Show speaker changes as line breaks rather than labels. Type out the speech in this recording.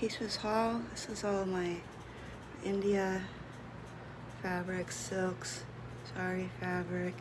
Christmas haul. This is all my India fabrics, silks, Sorry, fabric,